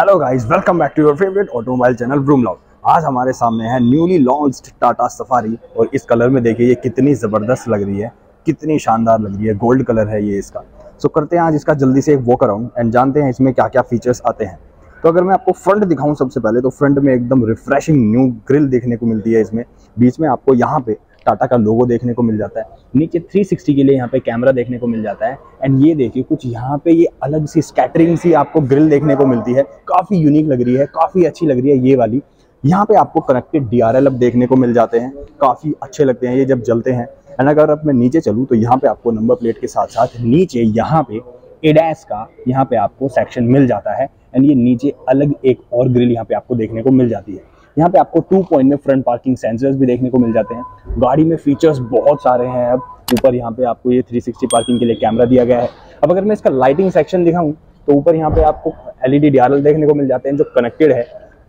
Hello guys welcome back to your favourite automobile channel vroom log आज हमारे सामने है न्यूली लॉन्च्ड टाटा सफारी और इस कलर में देखिए ये कितनी ज़बरदस्त लग रही है कितनी शानदार लग रही है गोल्ड कलर है ये इसका। सो so, करते हैं आज इसका जल्दी से एक वॉक अराउंड एंड जानते हैं इसमें क्या क्या फीचर्स आते हैं। तो अगर मैं आपको फ्रंट दिखाऊँ सबसे पहले तो फ्रंट में एकदम रिफ्रेशिंग न्यू ग्रिल देखने को मिलती है इसमें। बीच में आपको यहाँ पे टाटा का लोगो देखने को मिल जाता है। नीचे 360 के लिए यहाँ पे कैमरा देखने को मिल जाता है। एंड ये देखिए, कुछ यहाँ पे ये अलग सी स्कैटरिंग सी आपको ग्रिल देखने को मिलती है। काफ़ी यूनिक लग रही है, काफ़ी अच्छी लग रही है ये वाली। यहाँ पे आपको कनेक्टेड डी अब देखने को मिल जाते हैं। काफ़ी अच्छे लगते हैं ये जब जलते हैं। एंड अगर अब मैं नीचे चलूँ तो यहाँ पे आपको नंबर प्लेट के साथ साथ नीचे यहाँ पे एडैस का यहाँ पे आपको सेक्शन मिल जाता है। एंड ये नीचे अलग एक और ग्रिल यहाँ पे आपको देखने को मिल जाती है। यहाँ पे आपको टू पॉइंट में फ्रंट पार्किंग सेंसर्स भी देखने को मिल जाते हैं। गाड़ी में फीचर्स बहुत सारे हैं अब। ऊपर यहाँ पे आपको ये 360 पार्किंग के लिए कैमरा दिया गया है। अब अगर मैं इसका लाइटिंग सेक्शन दिखाऊँ तो ऊपर यहाँ पे आपको एलईडी डीआरएल देखने को मिल जाते हैं, जो कनेक्टेड है।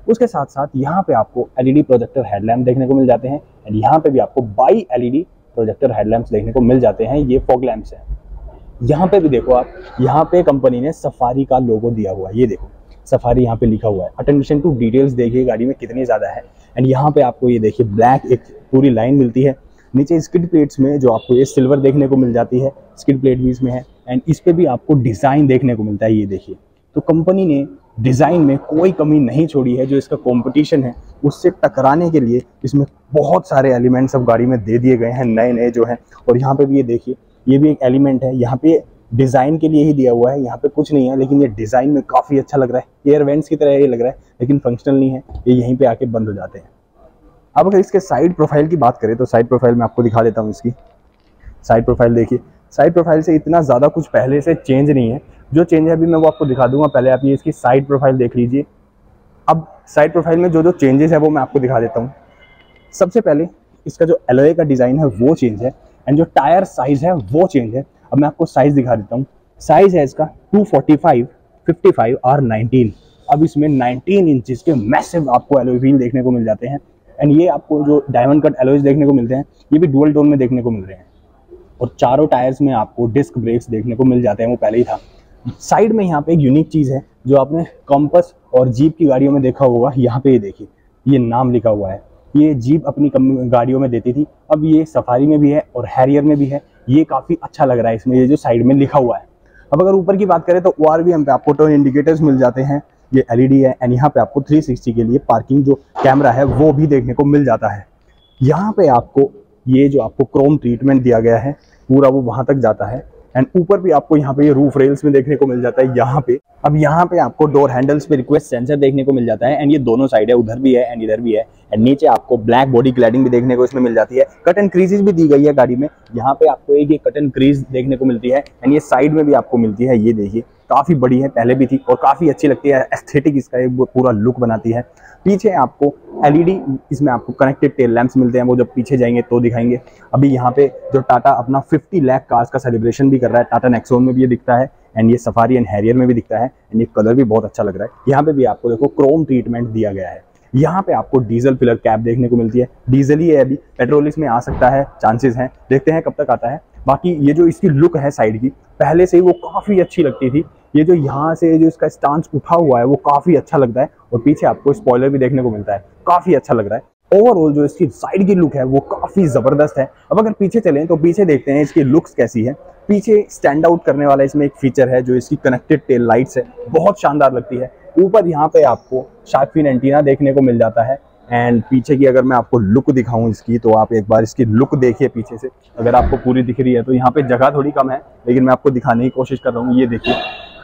उसके साथ साथ यहाँ पे आपको एलईडी प्रोजेक्टर हेडलैम्प देखने को मिल जाते हैं एंड यहाँ पे भी आपको बाई एलईडी प्रोजेक्टर हेडलैम्प्स देखने को मिल जाते हैं। ये फॉग लैम्प्स हैं। यहाँ पे भी देखो आप, यहाँ पे कंपनी ने सफारी का लोगो दिया हुआ है। ये देखो। सफारी यहाँ पे लिखा हुआ है। अटेंशन टू डिटेल्स देखिए गाड़ी में कितनी ज़्यादा है। एंड यहाँ पे आपको ये देखिए ब्लैक एक पूरी लाइन मिलती है। नीचे स्किड प्लेट्स में जो आपको ये सिल्वर देखने को मिल जाती है स्किड प्लेट भी इसमें है। एंड इस पर भी आपको डिज़ाइन देखने को मिलता है, ये देखिए। तो कंपनी ने डिज़ाइन में कोई कमी नहीं छोड़ी है, जो इसका कंपटीशन है, उससे टकराने के लिए इसमें बहुत सारे एलिमेंट्स अब गाड़ी में दे दिए गए हैं नए नए जो हैं। और यहाँ पे भी ये देखिए, ये भी एक एलिमेंट है। यहाँ पे डिज़ाइन के लिए ही दिया हुआ है, यहाँ पे कुछ नहीं है, लेकिन ये डिज़ाइन में काफ़ी अच्छा लग रहा है। एयर वेंट्स की तरह ये लग रहा है, लेकिन फंक्शनल नहीं है। ये यहीं पे आके बंद हो जाते हैं। अब अगर इसके साइड प्रोफ़ाइल की बात करें तो साइड प्रोफ़ाइल में आपको दिखा देता हूँ इसकी। साइड प्रोफ़ाइल देखिए। साइड प्रोफ़ाइल से इतना ज़्यादा कुछ पहले से चेंज नहीं है। जो चेंज है अभी मैं वो आपको दिखा दूँगा। पहले आप ये इसकी साइड प्रोफ़ाइल देख लीजिए। अब साइड प्रोफ़ाइल में जो जो चेंजेस है, वो मैं आपको दिखा देता हूँ। सबसे पहले इसका जो एलोए का डिज़ाइन है, वो चेंज है। एंड जो टायर साइज़ है, वो चेंज है। अब मैं आपको साइज़ दिखा देता हूँ। साइज़ है इसका 245, 55 और 19 अब इसमें 19 इंचेस के मैसिव आपको एलोई व्हील देखने को मिल जाते हैं। एंड ये आपको जो डायमंड कट एलोइज देखने को मिलते हैं ये भी डुअल टोन में देखने को मिल रहे हैं। और चारों टायर्स में आपको डिस्क ब्रेक्स देखने को मिल जाते हैं वो पहले ही था। साइड में यहाँ पे एक यूनिक चीज़ है जो आपने कॉम्पस और जीप की गाड़ियों में देखा होगा। यहाँ पे ये देखिए ये नाम लिखा हुआ है। ये जीप अपनी गाड़ियों में देती थी। अब ये सफारी में भी है और हैरियर में भी है। ये काफ़ी अच्छा लग रहा है इसमें, ये जो साइड में लिखा हुआ है। अब अगर ऊपर की बात करें तो ओ आर पे आपको टर्न इंडिकेटर्स मिल जाते हैं। ये एलईडी है एंड यहाँ पे आपको 360 के लिए पार्किंग जो कैमरा है, वो भी देखने को मिल जाता है। यहाँ पे आपको ये जो आपको क्रोम ट्रीटमेंट दिया गया है, पूरा वो वहाँ तक जाता है। एंड ऊपर भी आपको यहाँ पे ये रूफ रेल्स में देखने को मिल जाता है, यहाँ पे। अब यहाँ पे आपको डोर हैंडल्स पे रिक्वेस्ट सेंसर देखने को मिल जाता है एंड ये दोनों साइड है, उधर भी है एंड इधर भी है। एंड नीचे आपको ब्लैक बॉडी क्लैडिंग भी देखने को इसमें मिल जाती है। कटन क्रीजेज भी दी गई है गाड़ी में। यहाँ पे आपको एक ये कटन क्रीज देखने को मिलती है। एंड ये साइड में भी आपको मिलती है, ये देखिए। काफ़ी बड़ी है, पहले भी थी और काफ़ी अच्छी लगती है। एस्थेटिक इसका एक पूरा लुक बनाती है। पीछे आपको एलईडी इसमें आपको कनेक्टेड टेल लैंप्स मिलते हैं। वो जब पीछे जाएँगे तो दिखाएँगे। अभी यहाँ पे जो टाटा अपना 50 लाख कार्स का सेलिब्रेशन भी कर रहा है। टाटा नेक्सोन में भी ये दिखता है। एंड ये सफारी एंड हैरियर में भी दिखता है। एंड ये कलर भी बहुत अच्छा लग रहा है। यहाँ पे भी आपको देखो क्रोम ट्रीटमेंट दिया गया है। यहाँ पे आपको डीजल फिलर कैप देखने को मिलती है। डीजल ही है अभी। पेट्रोल इसमें आ सकता है, चांसेस हैं। देखते हैं कब तक आता है। बाकी ये जो इसकी लुक है साइड की, पहले से ही वो काफ़ी अच्छी लगती थी। ये जो यहाँ से जो इसका स्टांस उठा हुआ है, वो काफ़ी अच्छा लगता है और पीछे आपको स्पॉयलर भी देखने को मिलता है। काफ़ी अच्छा लग रहा है। ओवरऑल जो इसकी साइड की लुक है, वो काफ़ी ज़बरदस्त है। अब अगर पीछे चलें तो पीछे देखते हैं इसकी लुक्स कैसी है। पीछे स्टैंड आउट करने वाला इसमें एक फीचर है, जो इसकी कनेक्टेड टेल लाइट्स है। बहुत शानदार लगती है। ऊपर यहाँ पे आपको शार्कफिन एंटीना देखने को मिल जाता है। एंड पीछे की अगर मैं आपको लुक दिखाऊँ इसकी तो आप एक बार इसकी लुक देखिए पीछे से। अगर आपको पूरी दिख रही है तो यहाँ पे जगह थोड़ी कम है, लेकिन मैं आपको दिखाने की कोशिश कर रहा हूँ, ये देखिए।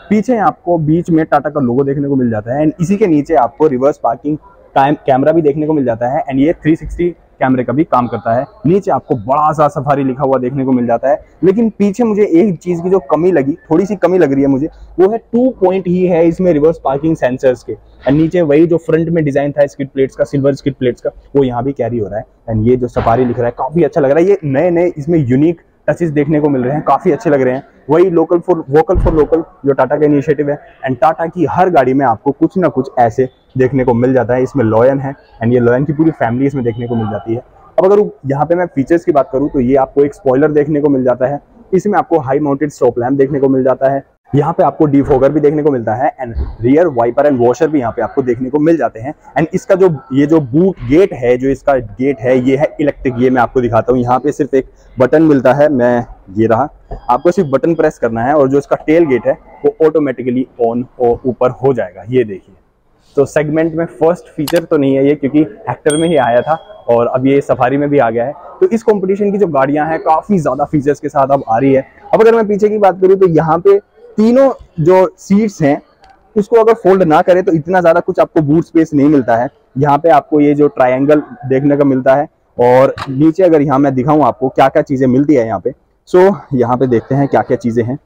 पीछे आपको बीच में टाटा का लोगो देखने को मिल जाता है। एंड इसी के नीचे आपको रिवर्स पार्किंग कैमरा भी देखने को मिल जाता है। एंड ये 360 कैमरे का भी काम करता है। नीचे आपको बड़ा सा सफारी लिखा हुआ देखने को मिल जाता है। लेकिन पीछे मुझे एक चीज़ की जो कमी लगी थोड़ी सी कमी लग रही है मुझे, वो है टू पॉइंट ही है इसमें रिवर्स पार्किंग सेंसर्स के। एंड नीचे वही जो फ्रंट में डिज़ाइन था स्किट प्लेट्स का सिल्वर स्किट प्लेट्स का, वो यहाँ भी कैरी हो रहा है। एंड ये जो सफारी लिख रहा है, काफ़ी अच्छा लग रहा है। ये नए नए इसमें यूनिक टचेस देखने को मिल रहे हैं, काफ़ी अच्छे लग रहे हैं। वही local for vocal for local जो टाटा का इनिशिएटिव है। एंड टाटा की हर गाड़ी में आपको कुछ ना कुछ ऐसे देखने को मिल जाता है। इसमें लॉयन है एंड ये लॉयन की पूरी फैमिली इसमें देखने को मिल जाती है। अब अगर यहाँ पे मैं फीचर्स की बात करूँ तो ये आपको एक स्पॉयलर देखने को मिल जाता है। इसमें आपको हाई माउंटेड स्टॉप लैम्प देखने को मिल जाता है। यहाँ पे आपको डिफोगर भी देखने को मिलता है and rear wiper and washer भी यहाँ पे आपको देखने को मिल जाते हैं। एंड इसका जो, ये जो बूट गेट है, जो इसका गेट है, ये है इलेक्ट्रिक ये मैं आपको दिखाता हूँ। यहाँ पे सिर्फ़ एक बटन मिलता है, मैं ये रहा। आपको सिर्फ़ बटन प्रेस करना है और जो इसका टेल गेट है, वो ऑटोमेटिकली ऑन और ऊपर हो जाएगा। ये देखिए। तो सेगमेंट में फ़र्स्ट फीचर तो नहीं है ये, क्योंकि एक्टर में ही आया था और अब ये सफारी में भी आ गया है। तो इस कंपटीशन की जो गाड़ियाँ हैं, काफ़ी ज़्यादा फीचर्स के साथ अब आ रही है। अब अगर मैं पीछे की बात करूँ तो यहाँ पे तीनों जो सीट्स हैं, उसको अगर फोल्ड ना करें तो इतना ज़्यादा कुछ आपको बूट स्पेस नहीं मिलता है। यहाँ पे आपको ये जो ट्रायंगल देखने का मिलता है और नीचे अगर यहाँ मैं दिखाऊँ आपको क्या क्या चीज़ें मिलती है यहाँ पे। सो यहाँ पे देखते हैं क्या क्या चीज़ें हैं।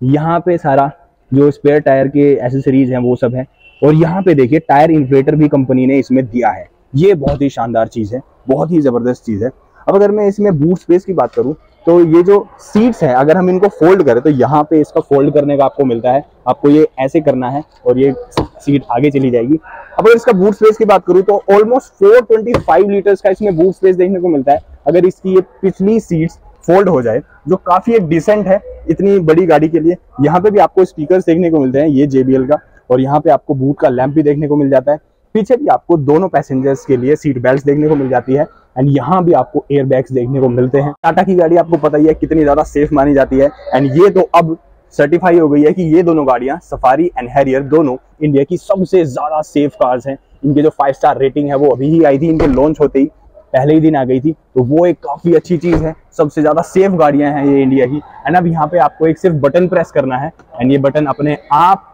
यहाँ पे सारा जो स्पेयर टायर के एसेसरीज हैं, वो सब है। और यहाँ पे देखिए टायर इन्फ्लेटर भी कंपनी ने इसमें दिया है। ये बहुत ही शानदार चीज़ है, बहुत ही ज़बरदस्त चीज़ है। अब अगर मैं इसमें बूट स्पेस की बात करूँ तो ये जो सीट्स हैं, अगर हम इनको फोल्ड करें तो यहाँ पे इसका फोल्ड करने का आपको मिलता है। आपको ये ऐसे करना है और ये सीट आगे चली जाएगी। अब अगर इसका बूट स्पेस की बात करूँ तो ऑलमोस्ट 425 लीटर्स का इसमें बूट स्पेस देखने को मिलता है। अगर इसकी ये पिछली सीट्स फोल्ड हो जाए, जो काफ़ी एक डिसेंट है, इतनी बड़ी गाड़ी के लिए, यहाँ पे भी आपको स्पीकर देखने को मिलते हैं, ये जेबीएल का। और यहाँ पे आपको बूट का लैम्प भी देखने को मिल जाता है। पीछे भी आपको दोनों पैसेंजर्स के लिए सीट बेल्ट देखने को मिल जाती है। एंड यहाँ भी आपको एयर देखने को मिलते हैं। टाटा की गाड़ी आपको पता ही है कितनी ज़्यादा सेफ़ मानी जाती है। एंड ये तो अब सर्टिफाई हो गई है कि ये दोनों गाड़ियाँ सफारी एंड हैरियर दोनों इंडिया की सबसे ज़्यादा सेफ़ कार्स हैं। इनके जो फाइव स्टार रेटिंग है, वो अभी ही आई थी, इनके लॉन्च होते ही, पहले ही दिन आ गई थी। तो वो एक काफ़ी अच्छी चीज़ है। सबसे ज़्यादा सेफ़ गाड़ियाँ हैं ये इंडिया की। एंड अब यहाँ पे आपको एक सिर्फ़ बटन प्रेस करना है। एंड ये बटन अपने आप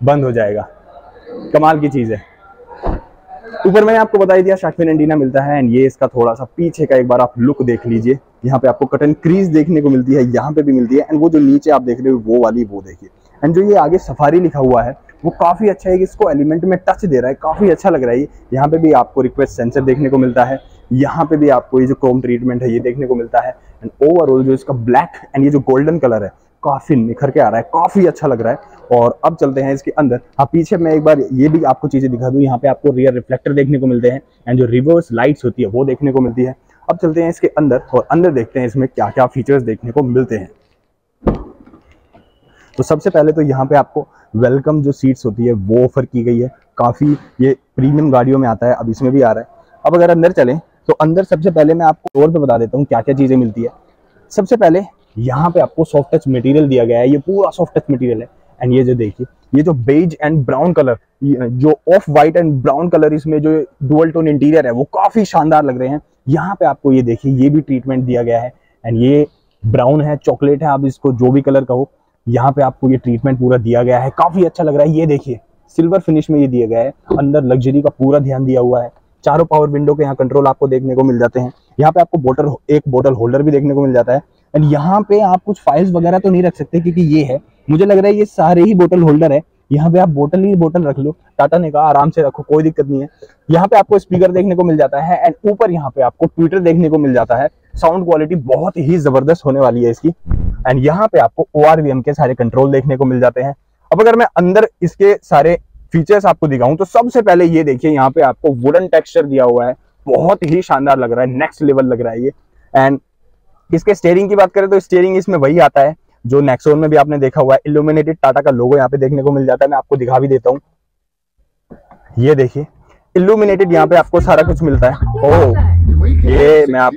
बंद हो जाएगा। कमाल की चीज़ है। ऊपर मैंने आपको बताई दिया शार्कफिन एंटीना मिलता है एंड ये इसका थोड़ा सा पीछे का एक बार आप लुक देख लीजिए। यहाँ पे आपको कटन क्रीज देखने को मिलती है, यहाँ पे भी मिलती है एंड वो जो नीचे आप देख रहे हो, वो वाली, वो देखिए। एंड जो ये आगे सफारी लिखा हुआ है, वो काफ़ी अच्छा है कि इसको एलिमेंट में टच दे रहा है, काफ़ी अच्छा लग रहा है यहाँ पे भी आपको रिक्वेस्ट सेंसर देखने को मिलता है, यहाँ पे भी आपको ये जो क्रोम ट्रीटमेंट है, ये देखने को मिलता है। एंड ओवरऑल जो इसका ब्लैक एंड ये जो गोल्डन कलर है काफ़ी निखर के आ रहा है, काफ़ी अच्छा लग रहा है। और अब चलते हैं इसके अंदर। हाँ पीछे मैं एक बार ये भी आपको चीज़ें दिखा दूँ, यहाँ पे आपको रियर रिफ्लेक्टर देखने को मिलते हैं एंड जो रिवर्स लाइट्स होती है, वो देखने को मिलती है। अब चलते हैं इसके अंदर और अंदर देखते हैं इसमें क्या क्या फीचर्स देखने को मिलते हैं। तो सबसे पहले तो यहाँ पे आपको वेलकम जो सीट्स होती है, वो ऑफ़र की गई है। काफ़ी ये प्रीमियम गाड़ियों में आता है, अब इसमें भी आ रहा है। अब अगर अंदर चलें तो अंदर सबसे पहले मैं आपको और पे बता देता हूँ क्या क्या चीज़ें मिलती है। सबसे पहले यहाँ पे आपको सॉफ्ट टच मटेरियल दिया गया है, ये पूरा सॉफ्ट टच मटेरियल है। एंड ये जो देखिए, ये जो बेज एंड ब्राउन कलर जो off white and brown colour इसमें जो डुअल टोन इंटीरियर है, वो काफ़ी शानदार लग रहे हैं। यहाँ पे आपको ये देखिए, ये भी ट्रीटमेंट दिया गया है। एंड ये ब्राउन है चॉकलेट है, आप इसको जो भी कलर कहो, यहाँ पे आपको ये ट्रीटमेंट पूरा दिया गया है। काफ़ी अच्छा लग रहा है। ये देखिए सिल्वर फिनिश में ये दिया गया है। अंदर लग्जरी का पूरा ध्यान दिया हुआ है। चारों पावर विंडो के यहाँ कंट्रोल आपको देखने को मिल जाते हैं। यहाँ पे आपको बोटल एक बोटल होल्डर भी देखने को मिल जाता है। एंड यहाँ पे आप कुछ फाइल्स वगैरह तो नहीं रख सकते क्योंकि ये है। मुझे लग रहा है ये सारे ही बोतल होल्डर है। यहाँ पे आप बोतल ही बोतल रख लो। टाटा ने कहा, आराम से रखो, कोई दिक्कत नहीं है। यहाँ पे आपको स्पीकर देखने को मिल जाता है एंड ऊपर यहाँ पे आपको ट्विटर देखने को मिल जाता है। साउंड क्वालिटी बहुत ही ज़बरदस्त होने वाली है इसकी। एंड यहाँ पे आपको ओआरवीएम के सारे कंट्रोल देखने को मिल जाते हैं। अब अगर मैं अंदर इसके सारे फीचर्स आपको दिखाऊँ तो सबसे पहले ये देखिए, यहाँ पे आपको वुडन टेक्सचर दिया हुआ है। बहुत ही शानदार लग रहा है नेक्स्ट लेवल लग रहा है ये। एंड इसके स्टेयरिंग की बात करें तो स्टेयरिंग इसमें वही आता है, जो नेक्सोन में भी आपने देखा हुआ है इल्यूमिनेटेड टाटा का लोगो यहाँ पे देखने को मिल जाता है, मैं आपको दिखा भी देता हूँ। ये देखिए इल्यूमिनेटेड यहाँ पे आपको सारा कुछ मिलता है। ओह, ये मैं आप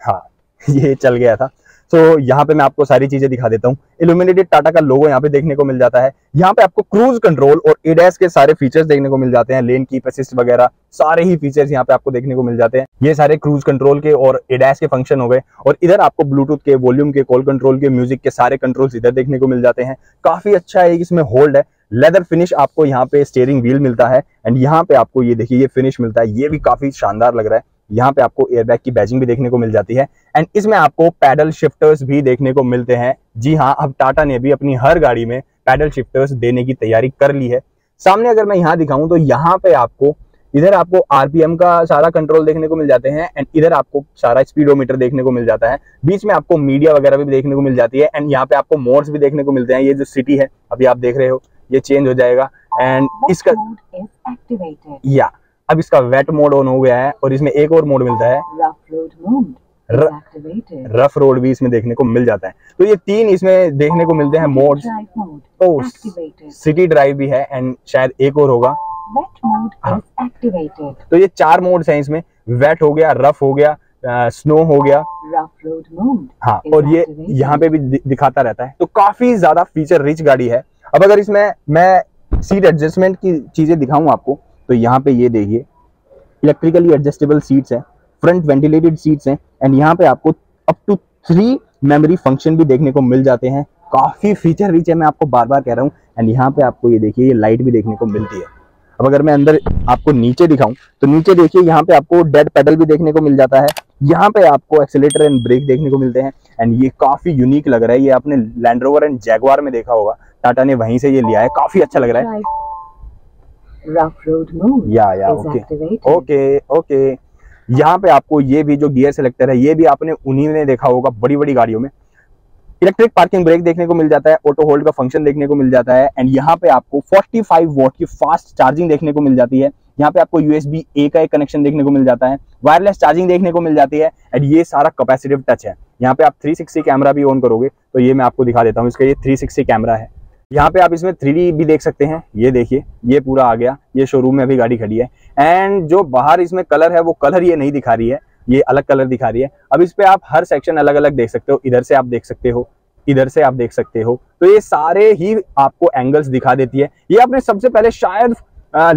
हाँ ये चल गया था। तो यहाँ पे मैं आपको सारी चीज़ें दिखा देता हूँ। इल्यूमिनेटेड टाटा का लोगो यहाँ पे देखने को मिल जाता है। यहाँ पे आपको क्रूज कंट्रोल और एडेस के सारे फीचर्स देखने को मिल जाते हैं। लेन की असिस्ट वगैरह, सारे ही फीचर्स यहाँ पे आपको देखने को मिल जाते हैं। ये सारे क्रूज कंट्रोल के और एडेस के फ़ंक्शन हो गए। और इधर आपको ब्लूटूथ के वॉल्यूम के कॉल कंट्रोल के म्यूज़िक के सारे कंट्रोल इधर देखने को मिल जाते हैं। काफ़ी अच्छा है, इसमें होल्ड है। लेदर फिनिश आपको यहाँ पे स्टेयरिंग व्हील मिलता है। एंड यहाँ पे आपको ये देखिए, ये फिनिश मिलता है। ये भी काफ़ी शानदार लग रहा है। यहाँ पे आपको एयरबैग की बैजिंग भी देखने को मिल जाती है। एंड इसमें आपको पैडल शिफ्टर्स भी देखने को मिलते हैं। जी हाँ अब टाटा ने भी अपनी हर गाड़ी में पैडल शिफ्टर्स देने की तैयारी कर ली है। सामने अगर मैं यहाँ दिखाऊँ तो यहाँ पे आपको इधर आपको आरपीएम का सारा कंट्रोल देखने को मिल जाते हैं एंड इधर आपको सारा स्पीडोमीटर देखने को मिल जाता है। बीच में आपको मीडिया वगैरह भी देखने को मिल जाती है एंड यहाँ पे आपको मोड्स भी देखने को मिलते हैं। ये जो सिटी है अभी आप देख रहे हो ये चेंज हो जाएगा। एंड इसका या अब इसका वेट मोड ऑन हो गया है और इसमें एक और मोड मिलता है। रफ रोड भी इसमें देखने को मिल जाता है। तो ये तीन इसमें देखने को मिलते हैं मोड ओ सिटी ड्राइव भी है एंड शायद एक और होगा। हाँ। तो ये चार मोड्स हैं इसमें। वेट हो गया रफ हो गया स्नो हो गया। हाँ और ये यहाँ पे भी दिखाता रहता है। तो काफ़ी ज़्यादा फीचर रिच गाड़ी है। अब अगर इसमें मैं सीट एडजस्टमेंट की चीज़ें दिखाऊँ आपको तो यहाँ पे ये देखिए इलेक्ट्रिकली एडजस्टेबल सीट्स है फ्रंट वेंटिलेटेड सीट्स हैं एंड यहाँ पे आपको up to three memory function भी देखने को मिल जाते हैं। काफ़ी फीचर रिच है, मैं आपको बार बार कह रहा हूँ। एंड यहाँ पे आपको ये देखिए, ये लाइट भी देखने को मिलती है। अब अगर मैं अंदर आपको नीचे दिखाऊँ तो नीचे देखिए, यहाँ पे आपको डेड पेडल भी देखने को मिल जाता है। यहाँ पे आपको एक्सेलेटर एंड ब्रेक देखने को मिलते हैं। एंड ये काफ़ी यूनिक लग रहा है, ये आपने लैंड रोवर एंड जैगवार में देखा होगा। टाटा ने वहीं से ये लिया है, काफ़ी अच्छा लग रहा है। या या ओके ओके ओके यहाँ पे आपको ये भी जो गियर सेलेक्टर है ये भी आपने उन्हीं ने देखा होगा बड़ी बड़ी गाड़ियों में। इलेक्ट्रिक पार्किंग ब्रेक देखने को मिल जाता है ऑटो होल्ड का फ़ंक्शन देखने को मिल जाता है एंड यहाँ पे आपको 45 वोट की फास्ट चार्जिंग देखने को मिल जाती है। यहाँ पे आपको यूएसबी ए का एक कनेक्शन देखने को मिल जाता है वायरलेस चार्जिंग देखने को मिल जाती है एंड ये सारा कैपेसिटिव टच है। यहाँ पे आप 360 कैमरा भी ऑन करोगे तो ये मैं आपको दिखा देता हूँ इसका ये 360 कैमरा है। यहाँ पे आप इसमें थ्री भी देख सकते हैं। ये देखिए, ये पूरा आ गया। ये शोरूम में अभी गाड़ी खड़ी है। एंड जो बाहर इसमें कलर है, वो कलर ये नहीं दिखा रही है। ये अलग कलर दिखा रही है। अब इस पे आप हर सेक्शन अलग अलग देख सकते हो। इधर से आप देख सकते हो। इधर से आप देख सकते हो। तो ये सारे ही आपको एंगल्स दिखा देती है। ये आपने सबसे पहले शायद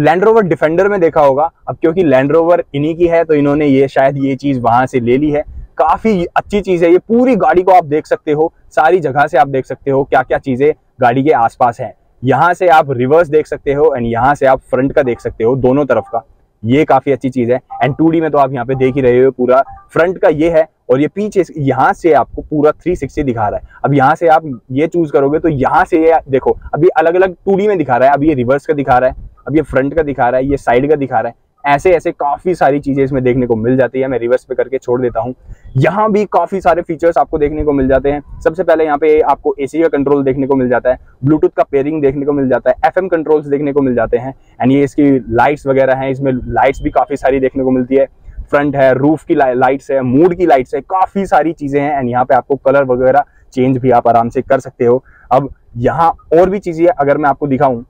लैंड रोवर डिफेंडर में देखा होगा। अब क्योंकि लैंड रोवर इन्हीं की है तो इन्होंने ये शायद ये चीज़ वहाँ से ले ली है। काफ़ी अच्छी चीज़ है। ये पूरी गाड़ी को आप देख सकते हो। सारी जगह से आप देख सकते हो क्या क्या चीज़ें गाड़ी के आसपास है। यहाँ से आप रिवर्स देख सकते हो एंड यहाँ से आप फ्रंट का देख सकते हो दोनों तरफ़ का। ये काफ़ी अच्छी चीज़ है एंड टू में तो आप यहाँ पे देख ही रहे हो पूरा। फ्रंट का ये है और ये पीछे यहाँ से आपको पूरा 360 दिखा रहा है। अब यहाँ से आप ये चूज़ करोगे तो यहाँ से ये देखो, अभी अलग अलग टू में दिखा रहा है अब ये रिवर्स का दिखा रहा है, अब ये फ्रंट का दिखा रहा है, ये साइड का दिखा रहा है। ऐसे ऐसे काफ़ी सारी चीज़ें इसमें देखने को मिल जाती है, मैं रिवर्स पे करके छोड़ देता हूँ। यहाँ भी काफ़ी सारे फीचर्स आपको देखने को मिल जाते हैं। सबसे पहले यहाँ पे आपको एसी का कंट्रोल देखने को मिल जाता है ब्लूटूथ का पेयरिंग देखने को मिल जाता है एफएम कंट्रोल्स देखने को मिल जाते हैं। एंड ये इसकी लाइट्स वगैरह हैं, इसमें लाइट्स भी काफ़ी सारी देखने को मिलती है। फ्रंट है रूफ की लाइट्स है मूड की लाइट्स है, काफ़ी सारी चीज़ें हैं। एंड यहाँ पे आपको कलर वगैरह चेंज भी आप आराम से कर सकते हो। अब यहाँ और भी चीज़ें अगर मैं आपको दिखाऊँ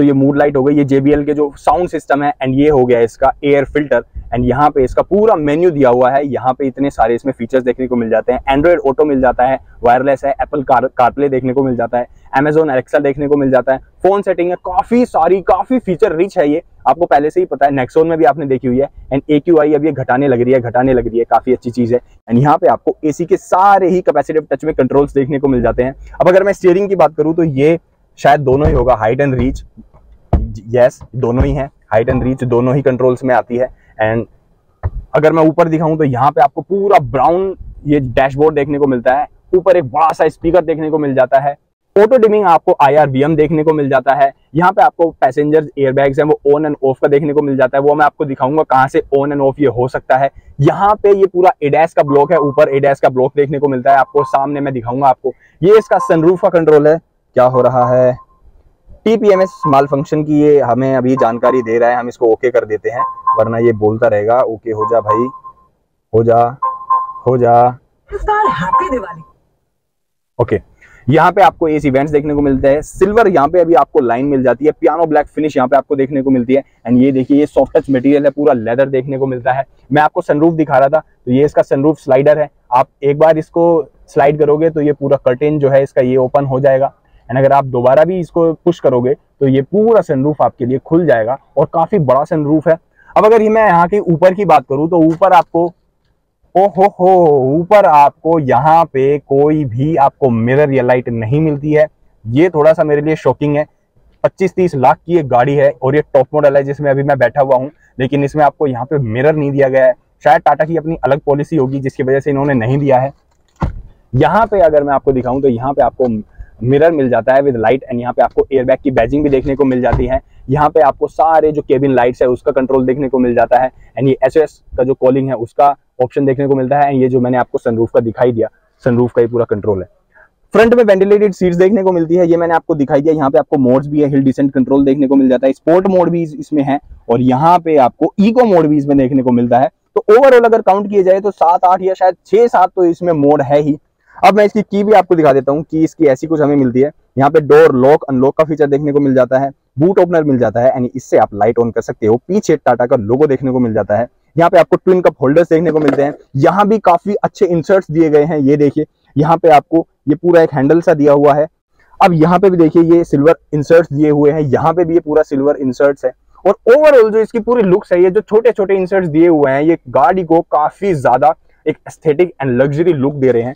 तो ये मूड लाइट हो गई, ये JBL के जो साउंड सिस्टम है एंड ये हो गया इसका एयर फ़िल्टर एंड यहाँ पे इसका पूरा मेन्यू दिया हुआ है, यहाँ पे इतने सारे इसमें फीचर्स देखने को मिल जाते हैं. एंड्रॉइड ऑटो मिल जाता है वायरलेस है एप्पल कार कारप्ले देखने को मिल जाता है अमेजोन एलेक्सा देखने को मिल जाता है. फ़ोन सेटिंग है, काफ़ी सारी, काफ़ी फीचर रिच है ये. आपको पहले से ही पता है नेक्सोन में भी आपने देखी हुई है. एंड ए क्यू आई अब ये घटाने लग रही है, घटाने लग रही है, काफ़ी अच्छी चीज़ है. एंड यहाँ पे आपको एसी के सारे ही कैपेसिटिव टच में कंट्रोल्स देखने को मिल जाते हैं. अब अगर मैं स्टीयरिंग की बात करूँ तो ये शायद दोनों ही होगा हाइट एंड रीच यस दोनों ही है। हाइट एंड रीच दोनों ही कंट्रोल्स में आती है। एंड अगर मैं ऊपर दिखाऊँ तो यहाँ पे आपको पूरा ब्राउन ये डैशबोर्ड देखने को मिलता है। ऊपर एक बड़ा सा स्पीकर देखने को मिल जाता है। ऑटो डिमिंग आपको आई देखने को मिल जाता है। यहाँ पे आपको पैसेंजर एयरबैग्स हैं, वो ऑन एंड ऑफ़ का देखने को मिल जाता है। वो मैं आपको दिखाऊँगा कहाँ से ऑन एंड ऑफ़ ये हो सकता है। यहाँ पे ये पूरा एडेस का ब्लॉक है। ऊपर एडेस का ब्लॉक देखने को मिलता है। आपको सामने मैं दिखाऊँगा आपको। ये इसका सनरूफ का कंट्रोल है। क्या हो रहा है? टीपीएमएस माल फ़ंक्शन की ये हमें अभी जानकारी दे रहा है हम इसको ओके कर देते हैं वरना ये बोलता रहेगा ओके हो जा भाई हो जा हो जा। हैप्पी दिवाली। ओके यहाँ पे आपको एस इवेंट्स देखने को मिलते हैं। सिल्वर यहाँ पे अभी आपको लाइन मिल जाती है पियानो ब्लैक फिनिश यहाँ पे आपको देखने को मिलती है। एंड ये देखिए ये सॉफ्ट टच मटेरियल है पूरा लेदर देखने को मिलता है। मैं आपको सनरूफ दिखा रहा था तो ये इसका सनरूफ स्लाइडर है। आप एक बार इसको स्लाइड करोगे तो ये पूरा कर्टेन जो है इसका ये ओपन हो जाएगा। एंड अगर आप दोबारा भी इसको पुश करोगे तो ये पूरा सनरूफ आपके लिए खुल जाएगा और काफ़ी बड़ा सनरूफ है। अब अगर मैं यहाँ के ऊपर की बात करूँ तो ऊपर आपको ओ हो हो ऊपर आपको यहाँ पे कोई भी आपको मिरर या लाइट नहीं मिलती है। ये थोड़ा सा मेरे लिए शॉकिंग है। 25-30 लाख की एक गाड़ी है और ये टॉप मॉडल है जिसमें अभी मैं बैठा हुआ हूँ, लेकिन इसमें आपको यहाँ पे मिरर नहीं दिया गया है। शायद टाटा की अपनी अलग पॉलिसी होगी, जिसकी वजह से इन्होंने नहीं दिया है। यहाँ पे अगर मैं आपको दिखाऊँ तो यहाँ पे आपको मिरर मिल जाता है विद लाइट एंड यहाँ पे आपको एयरबैग की बैजिंग भी देखने को मिल जाती है। यहाँ पे आपको सारे जो केबिन लाइट्स है उसका कंट्रोल देखने को मिल जाता है एंड ये एस का जो कॉलिंग है उसका ऑप्शन देखने को मिलता है एंड ये जो मैंने आपको सनरूफ का दिखाई दिया सनरूफ का ही पूरा कंट्रोल है। फ्रंट में वेंटिलेटेड सीट्स देखने को मिलती है, ये मैंने आपको दिखाई दिया। यहाँ पे आपको मोड्स भी है हिल डिसेंट कंट्रोल देखने को मिल जाता है स्पोर्ट मोड भी इसमें है और यहाँ पे आपको इको मोड भी इसमें देखने को मिलता है। तो ओवरऑल अगर काउंट किया जाए तो सात, आठ या शायद छह, सात तो इसमें मोड है ही। अब मैं इसकी की भी आपको दिखा देता हूँ कि इसकी ऐसी कुछ हमें मिलती है। यहाँ पे डोर लॉक अनलॉक का फीचर देखने को मिल जाता है बूट ओपनर मिल जाता है, यानी इससे आप लाइट ऑन कर सकते हो। पीछे टाटा का लोगो देखने को मिल जाता है। यहाँ पे आपको ट्विन कप होल्डर्स देखने को मिलते हैं। यहाँ भी काफ़ी अच्छे इंसर्ट्स दिए गए हैं, ये देखिए। यहाँ पे आपको ये पूरा एक हैंडल सा दिया हुआ है। अब यहाँ पे भी देखिए, ये सिल्वर इंसर्ट्स दिए हुए हैं। यहाँ पे भी ये पूरा सिल्वर इंसर्ट्स है। और ओवरऑल जो इसकी पूरी लुक्स है, ये जो छोटे छोटे इंसर्ट्स दिए हुए हैं, ये गाड़ी को काफ़ी ज़्यादा एक एस्थेटिक एंड लग्जरी लुक दे रहे हैं।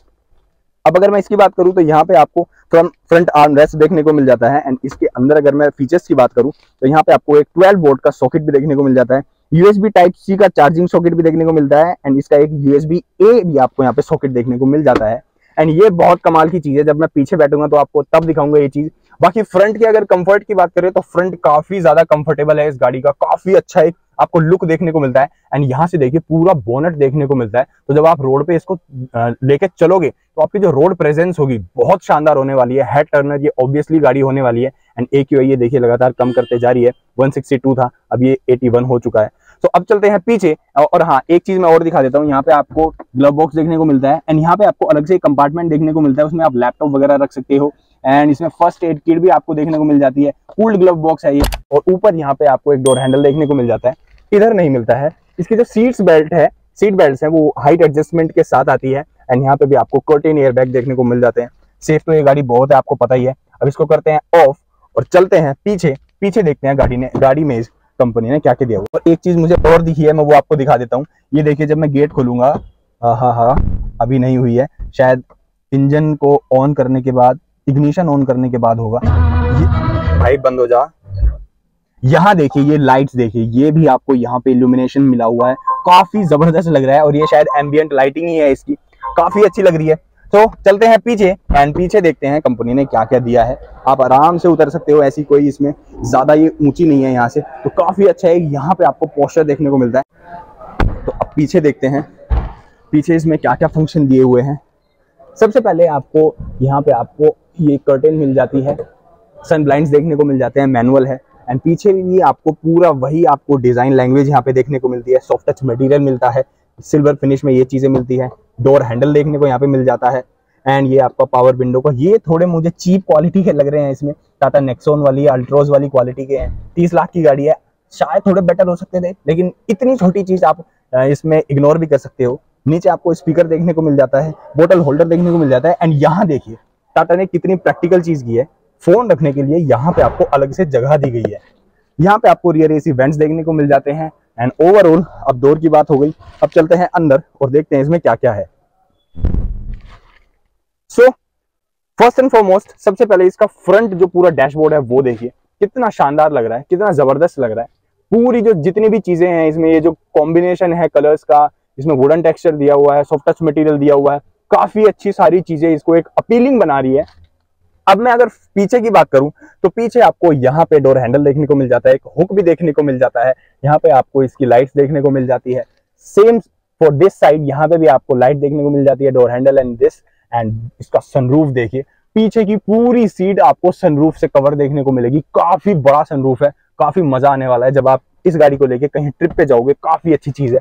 अब अगर मैं इसकी बात करूँ तो यहाँ पे आपको फ्रंट आर्म रेस्ट देखने को मिल जाता है एंड इसके अंदर अगर मैं फीचर्स की बात करूँ तो यहाँ पे आपको एक 12 वोल्ट का सॉकेट भी देखने को मिल जाता है। यूएसबी टाइप सी का चार्जिंग सॉकेट भी देखने को मिलता है एंड इसका एक यूएसबी ए भी आपको यहाँ पे सॉकेट देखने को मिल जाता है। एंड ये बहुत कमाल की चीज़ है, जब मैं पीछे बैठूँगा तो आपको तब दिखाऊँगा ये चीज़। बाकी फ्रंट की अगर कंफर्ट की बात करें तो फ्रंट काफ़ी ज़्यादा कंफर्टेबल है इस गाड़ी का, काफ़ी अच्छा एक आपको लुक देखने को मिलता है एंड यहाँ से देखिए पूरा बोनट देखने को मिलता है। तो जब आप रोड पे इसको लेके चलोगे तो आपकी जो रोड प्रेजेंस होगी, बहुत शानदार होने वाली है। हेड टर्नर ये ऑब्वियसली गाड़ी होने वाली है। एंड ए क्यू ये देखिए, लगातार कम करते जा रही है। 162 था, अब ये 81 हो चुका है। तो अब चलते हैं पीछे और हाँ एक चीज़ मैं और दिखा देता हूँ। यहाँ पे आपको ग्लव बॉक्स देखने को मिलता है एंड यहाँ पे आपको अलग से कंपार्टमेंट देखने को मिलता है। उसमें आप लैपटॉप वगैरह रख सकते हो एंड इसमें फ़र्स्ट एड किट भी आपको देखने को मिल जाती है। कूल्ड ग्लव बॉक्स है ये, और ऊपर यहाँ पे आपको एक डोर हैंडल देखने को मिल जाता है। इधर नहीं मिलता है। इसकी जो सीट्स बेल्ट है सीट बेल्ट है, वो हाइट एडजस्टमेंट के साथ आती है एंड यहाँ पे भी आपको कर्टेन एयर बैग देखने को मिल जाते हैं। सेफ़ तो ये गाड़ी बहुत है, आपको पता ही है। अब इसको करते हैं ऑफ़ और चलते हैं पीछे। पीछे देखते हैं गाड़ी ने, गाड़ी में कंपनी ने क्या क्या दिया और एक चीज़ मुझे और दिखी है, मैं वो आपको दिखा देता हूँ। ये देखिए, जब मैं गेट खोलूँगा हाँ हाँ अभी नहीं हुई है। शायद इंजन को ऑन करने के बाद इग्निशन ऑन करने के बाद होगा। ये भाई बंद हो जा। यहाँ देखिए, ये लाइट्स देखिए, ये भी आपको यहाँ पे इल्यूमिनेशन मिला हुआ है। काफ़ी ज़बरदस्त लग रहा है और ये शायद एम्बियंट लाइटिंग ही है इसकी। काफ़ी अच्छी लग रही है। तो चलते हैं पीछे एंड पीछे देखते हैं कंपनी ने क्या क्या दिया है। आप आराम से उतर सकते हो, ऐसी कोई इसमें ज़्यादा ये ऊँची नहीं है यहाँ से। तो काफ़ी अच्छा है, यहाँ पे आपको पोस्टर देखने को मिलता है। तो अब पीछे देखते हैं। पीछे इसमें क्या क्या फ़ंक्शन दिए हुए हैं। सबसे पहले आपको, यहाँ पे आपको ये कर्टेन मिल जाती है। सन ब्लाइंड देखने को मिल जाते हैं मैनुअल है। एंड पीछे भी आपको पूरा वही आपको डिज़ाइन लैंग्वेज यहाँ पे देखने को मिलती है। सॉफ्ट टच मटेरियल मिलता है। सिल्वर फिनिश में ये चीज़ें मिलती है। डोर हैंडल देखने को यहाँ पे मिल जाता है। एंड ये आपका पावर विंडो का ये थोड़े मुझे चीप क्वालिटी के लग रहे हैं इसमें। टाटा नेक्सोन वाली अल्ट्रोज वाली क्वालिटी के हैं। तीस लाख की गाड़ी है। शायद थोड़े बेटर हो सकते थे, लेकिन इतनी छोटी चीज़ आप इसमें इग्नोर भी कर सकते हो। नीचे आपको स्पीकर देखने को मिल जाता है। बोटल होल्डर देखने को मिल जाता है। एंड यहाँ देखिए टाटा ने कितनी प्रैक्टिकल चीज़ की है। फ़ोन रखने के लिए यहाँ पे आपको अलग से जगह दी गई है। यहाँ पे आपको रियर एसी वेंट्स देखने को मिल जाते हैं एंड ओवरऑल अब डोर की बात हो गई। अब चलते हैं अंदर और देखते हैं इसमें क्या क्या है। सो फ़र्स्ट एंड फॉरमोस्ट सबसे पहले इसका फ्रंट जो पूरा डैशबोर्ड है वो देखिए। कितना शानदार लग रहा है, कितना ज़बरदस्त लग रहा है। पूरी जो जितनी भी चीज़ें हैं इसमें, ये जो कॉम्बिनेशन है कलर्स का, इसमें वुडन टेक्सचर दिया हुआ है सॉफ्ट टच मटेरियल दिया हुआ है, काफ़ी अच्छी सारी चीज़ें इसको एक अपीलिंग बना रही है। अब मैं अगर पीछे की बात करूँ तो पीछे आपको यहाँ पे डोर हैंडल देखने को मिल जाता है, एक हुक भी देखने को मिल जाता है, यहाँ पे आपको इसकी लाइट्स देखने को मिल जाती है। सेम फॉर दिस साइड यहाँ पे भी आपको लाइट देखने को मिल जाती है door handle and this and इसका सनरूफ देखिए। पीछे की पूरी सीट आपको सनरूफ से कवर देखने को मिलेगी। काफ़ी बड़ा सनरूफ है, काफ़ी मज़ा आने वाला है। जब आप इस गाड़ी को लेके कहीं ट्रिप पे जाओगे, काफ़ी अच्छी चीज़ है।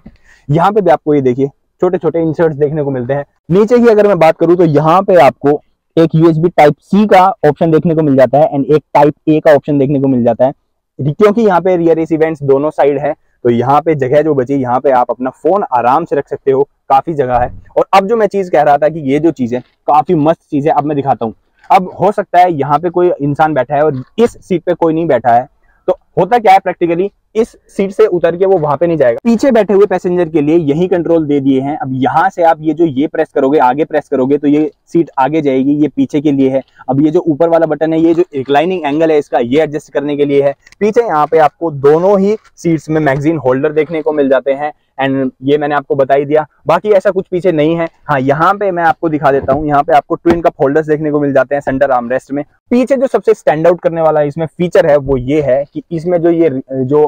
यहाँ पे भी आपको ये देखिए छोटे छोटे इंसर्ट्स देखने को मिलते हैं। नीचे की अगर मैं बात करूँ तो यहाँ पे आपको एक यूएसबी टाइप सी का ऑप्शन देखने को मिल जाता है एंड एक टाइप ए का ऑप्शन देखने को मिल जाता है। क्योंकि यहाँ पे रियर एस इवेंट्स दोनों साइड है तो यहाँ पे जगह जो बची, यहाँ पे आप अपना फ़ोन आराम से रख सकते हो, काफ़ी जगह है। और अब जो मैं चीज़ कह रहा था कि ये जो चीज़, काफ़ी मस्त चीज़ है अब मैं दिखाता हूँ। अब हो सकता है यहाँ पे कोई इंसान बैठा है और इस सीट पे कोई नहीं बैठा है। तो होता क्या है प्रैक्टिकली इस सीट से उतर के वो वहाँ पे नहीं जाएगा। पीछे बैठे हुए पैसेंजर के लिए यही कंट्रोल दे दिए हैं। अब यहाँ से आप ये जो ये प्रेस करोगे, आगे प्रेस करोगे तो ये सीट आगे जाएगी, ये पीछे के लिए है। अब ये जो ऊपर वाला बटन है, ये जो रिक्लाइनिंग एंगल है, इसका ये एडजस्ट करने के लिए है। पीछे यहाँ पे आपको दोनों ही सीट्स में मैगजीन होल्डर देखने को मिल जाते हैं। एंड ये मैंने आपको बता ही दिया। बाकी ऐसा कुछ पीछे नहीं है। हाँ यहाँ पे मैं आपको दिखा देता हूँ। यहाँ पे आपको ट्विन कप होल्डर्स देखने को मिल जाते हैं सेंटर आर्मरेस्ट में। पीछे जो सबसे स्टैंड आउट करने वाला इसमें फीचर है वो ये है कि इसमें जो ये, जो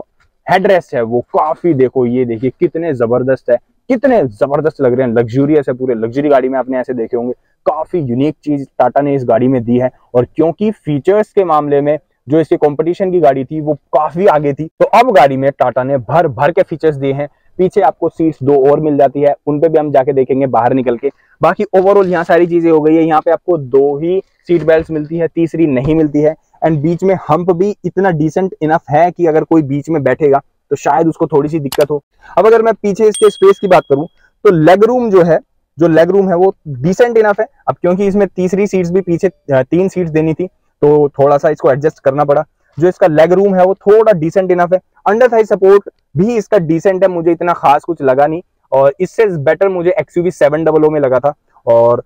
हेडरेस्ट है, वो काफ़ी देखो, ये देखिए, कितने ज़बरदस्त है। कितने ज़बरदस्त लग रहे हैं। लग्जूरियस है पूरे। लग्जरी गाड़ी में आपने ऐसे देखे होंगे। काफ़ी यूनिक चीज़ टाटा ने इस गाड़ी में दी है। और क्योंकि फीचर्स के मामले में जो इसकी कंपटीशन की गाड़ी थी, वो काफ़ी आगे थी। तो अब गाड़ी में टाटा ने भर भर के फीचर्स दिए हैं। पीछे आपको सीट्स दो और मिल जाती है, उन पे भी हम जाके देखेंगे बाहर निकल के। बाकी ओवरऑल यहाँ सारी चीज़ें हो गई है, यहाँ पे आपको दो ही सीट बेल्ट मिलती है, तीसरी नहीं मिलती है। एंड बीच में हम्प भी इतना डिसेंट इनफ है कि अगर कोई बीच में बैठेगा तो शायद उसको थोड़ी सी दिक्कत हो। अब अगर मैं पीछे इसके स्पेस की बात करूँ तो लेग रूम जो है, जो लेग रूम है वो डिसेंट इनफ है। अब क्योंकि इसमें तीसरी सीट्स भी पीछे तीन सीट्स देनी थी तो थोड़ा सा इसको एडजस्ट करना पड़ा। जो इसका लेग रूम है, वो थोड़ा डिसेंट इनफ है। अंडर थाई सपोर्ट भी इसका डिसेंट है, मुझे इतना खास कुछ लगा नहीं। और इससे बेटर मुझे एक्सयूवी सेवन डबल में लगा था। और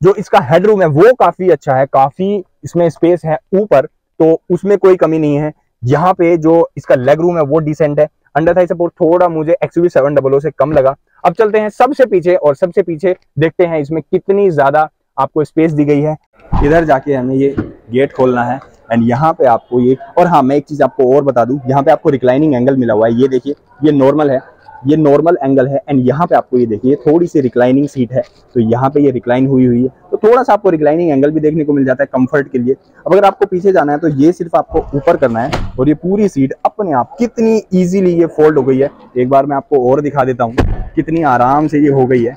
जो इसका हेड रूम है, वो काफ़ी अच्छा है, काफ़ी इसमें स्पेस है ऊपर तो उसमें कोई कमी नहीं है। यहाँ पे जो इसका लेग रूम है, वो डिसेंट है। अंडर थाई सपोर्ट थोड़ा मुझे एक्सयूवी सेवन डबल से कम लगा। अब चलते हैं सबसे पीछे, और सबसे पीछे देखते हैं इसमें कितनी ज़्यादा आपको स्पेस दी गई है। इधर जाके हमें ये गेट खोलना है। एंड यहाँ पे आपको ये और हाँ मैं एक चीज़ आपको और बता दूँ यहाँ पे आपको रिक्लाइनिंग एंगल मिला हुआ है ये देखिए ये नॉर्मल है ये नॉर्मल एंगल है एंड यहाँ पे आपको ये देखिए थोड़ी सी रिक्लाइनिंग सीट है तो यहाँ पे ये रिक्लाइन हुई हुई है तो थोड़ा सा आपको रिक्लाइनिंग एंगल भी देखने को मिल जाता है कंफर्ट के लिए। अब अगर आपको पीछे जाना है तो ये सिर्फ़ आपको ऊपर करना है और ये पूरी सीट अपने आप कितनी ईजिली ये फोल्ड हो गई है। एक बार मैं आपको और दिखा देता हूँ कितनी आराम से ये हो गई है।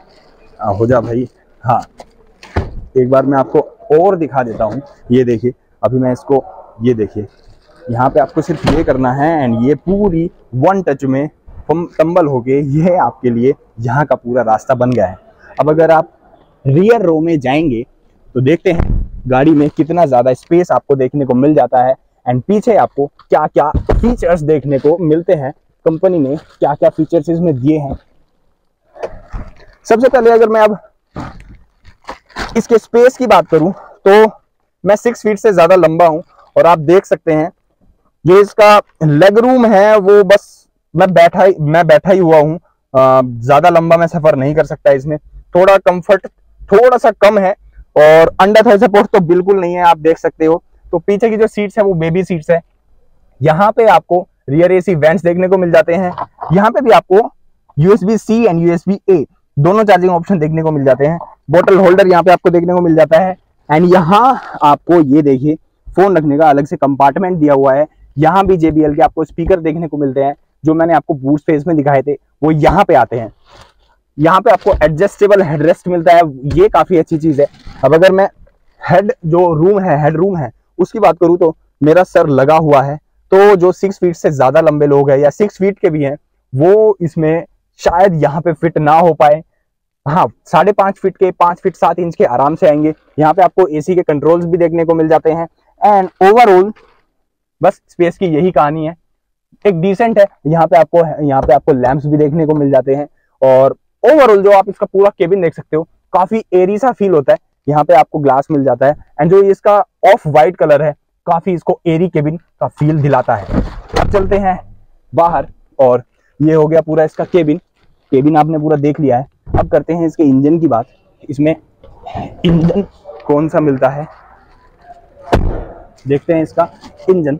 आ, हो जा भाई हाँ एक बार मैं आपको और दिखा देता हूँ ये देखिए अभी मैं इसको ये देखिए। यहाँ पे आपको सिर्फ़ ये करना है एंड ये पूरी वन टच में टम्बल हो गए ये आपके लिए यहाँ का पूरा रास्ता बन गया है। अब अगर आप रियर रो में जाएँगे तो देखते हैं गाड़ी में कितना ज़्यादा स्पेस आपको देखने को मिल जाता है एंड पीछे आपको क्या क्या फीचर्स देखने को मिलते हैं। कंपनी ने क्या क्या फीचर्स इसमें दिए हैं। सबसे पहले अगर मैं अब इसके स्पेस की बात करूँ तो मैं सिक्स फीट से ज़्यादा लंबा हूँ और आप देख सकते हैं जो इसका लेग रूम है, वो बस मैं बैठा ही, मैं बैठा ही हुआ हूँ। ज़्यादा लंबा मैं सफ़र नहीं कर सकता इसमें। थोड़ा कंफर्ट थोड़ा सा कम है और अंडर थाई सपोर्ट तो बिल्कुल नहीं है, आप देख सकते हो। तो पीछे की जो सीट्स है, वो बेबी सीट्स है। यहाँ पे आपको रियर एसी वेंट्स देखने को मिल जाते हैं। यहाँ पे भी आपको USB C and USB A दोनों चार्जिंग ऑप्शन देखने को मिल जाते हैं। बोटल होल्डर यहाँ पे आपको देखने को मिल जाता है। एंड यहाँ आपको ये देखिए फ़ोन रखने का अलग से कंपार्टमेंट दिया हुआ है। यहाँ भी जेबीएल के आपको स्पीकर देखने को मिलते हैं, जो मैंने आपको बूट फेस में दिखाए थे, वो यहाँ पे आते हैं। यहाँ पे आपको एडजस्टेबल हेडरेस्ट मिलता है, ये काफ़ी अच्छी चीज़ है। अब अगर मैं हेड जो रूम है हेड रूम है, उसकी बात करूँ तो मेरा सर लगा हुआ है तो जो सिक्स फीट से ज़्यादा लंबे लोग हैं या सिक्स फीट के भी हैं, वो इसमें शायद यहाँ पे फिट ना हो पाए। हाँ साढ़े पाँच फीट के, पाँच फीट सात इंच के आराम से आएँगे। यहाँ पे आपको एसी के कंट्रोल्स भी देखने को मिल जाते हैं। एंड ओवरऑल बस स्पेस की यही कहानी है। एक डिसेंट है। यहाँ पे आपको, यहाँ पे आपको लैंप्स भी देखने को मिल जाते हैं। और ओवरऑल जो आप इसका पूरा केबिन देख सकते हो, काफ़ी एरी सा फील होता है। यहाँ पे आपको ग्लास मिल जाता है। एंड जो इसका ऑफ़ वाइट कलर है, काफ़ी इसको एरी केबिन का फील दिलाता है। अब चलते हैं बाहर। और ये हो गया पूरा इसका केबिन केबिन आपने पूरा देख लिया है। अब करते हैं इसके इंजन की बात। इसमें इंजन कौन सा मिलता है? देखते हैं इसका इंजन।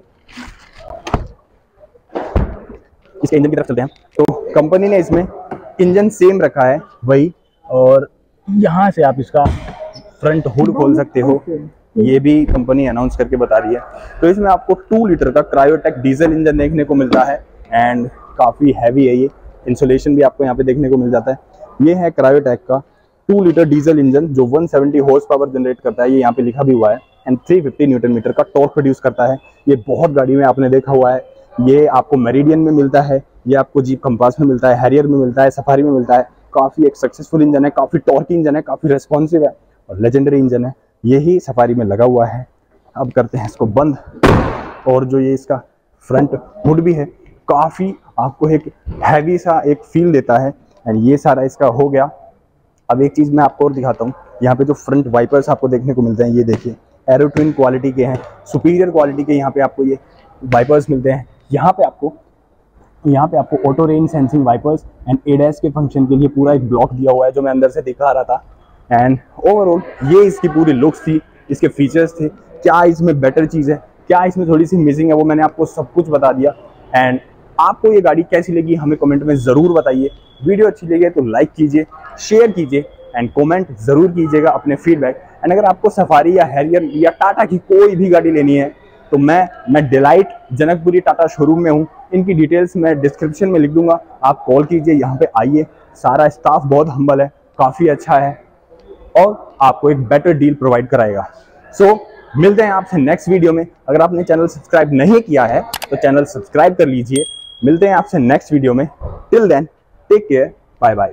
इसके इंजन की तरफ़ चलते हैं तो कंपनी ने इसमें इंजन सेम रखा है वही और यहाँ से आप इसका फ्रंट हुड खोल सकते हो। ये भी कंपनी अनाउंस करके बता रही है। तो इसमें आपको टू लीटर का क्रायोटेक डीजल इंजन देखने को मिलता है एंड काफ़ी हैवी है ये। इंसुलेशन भी आपको यहाँ पे देखने को मिल जाता है। ये है क्रायोटेक का टू लीटर डीजल इंजन जो 170 हॉर्स पावर जनरेट करता है, ये यहाँ पे लिखा भी हुआ है एंड 350 न्यूटन मीटर का टॉर्क प्रोड्यूस करता है। ये बहुत गाड़ी में आपने देखा हुआ है, ये आपको मेरिडियन में मिलता है, ये आपको जीप कंपास में मिलता है हैरियर में मिलता है सफारी में मिलता है। काफ़ी एक सक्सेसफुल इंजन है, काफ़ी टॉर्की इंजन है, काफ़ी रेस्पॉन्सिव है, और लेजेंडरी इंजन है। यही सफारी में लगा हुआ है। अब करते हैं इसको बंद, और जो ये इसका फ्रंट हुड भी है, काफ़ी आपको एक हैवी सा एक फील देता है। एंड ये सारा इसका हो गया। अब एक चीज़ मैं आपको और दिखाता हूँ। यहाँ पे जो फ्रंट वाइपर्स आपको देखने को मिलते हैं, ये देखिए। एरोट्विन क्वालिटी के हैं सुपीरियर क्वालिटी के यहाँ पे आपको ये वाइपर्स मिलते हैं। यहाँ पे आपको, यहाँ पे आपको auto rain sensing wipers and ADAS के फ़ंक्शन के लिए पूरा एक ब्लॉक दिया हुआ है, जो मैं अंदर से दिखा रहा था। एंड ओवरऑल ये इसकी पूरी लुक्स थी, इसके फीचर्स थे। क्या इसमें बेटर चीज़ है? क्या इसमें थोड़ी सी मिसिंग है? वो मैंने आपको सब कुछ बता दिया। एंड आपको ये गाड़ी कैसी लगी, हमें कमेंट में ज़रूर बताइए। वीडियो अच्छी लगी है तो लाइक कीजिए शेयर कीजिए एंड कमेंट ज़रूर कीजिएगा अपने फीडबैक एंड अगर आपको सफारी या हैरियर या टाटा की कोई भी गाड़ी लेनी है तो मैं मैं डिलाइट जनकपुरी टाटा शोरूम में हूँ. इनकी डिटेल्स मैं डिस्क्रिप्शन में लिख दूँगा. आप कॉल कीजिए यहाँ पे आइए. सारा स्टाफ बहुत हम्बल है काफ़ी अच्छा है और आपको एक बेटर डील प्रोवाइड कराएगा. सो so, मिलते हैं आपसे नेक्स्ट वीडियो में. अगर आपने चैनल सब्सक्राइब नहीं किया है तो चैनल सब्सक्राइब कर लीजिए. मिलते हैं आपसे नेक्स्ट वीडियो में. Till then take care bye bye